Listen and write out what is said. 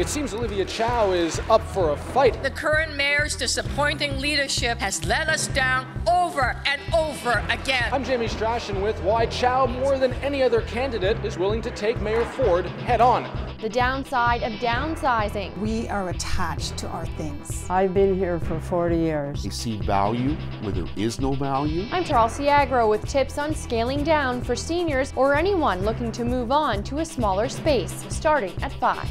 It seems Olivia Chow is up for a fight. The current mayor's disappointing leadership has let us down over and over again. I'm Jamie Strashin with why Chow, more than any other candidate, is willing to take Mayor Ford head on. The downside of downsizing. We are attached to our things. I've been here for 40 years. We see value where there is no value. I'm Charlsie Agro with tips on scaling down for seniors or anyone looking to move on to a smaller space, starting at 5.